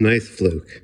Nice fluke.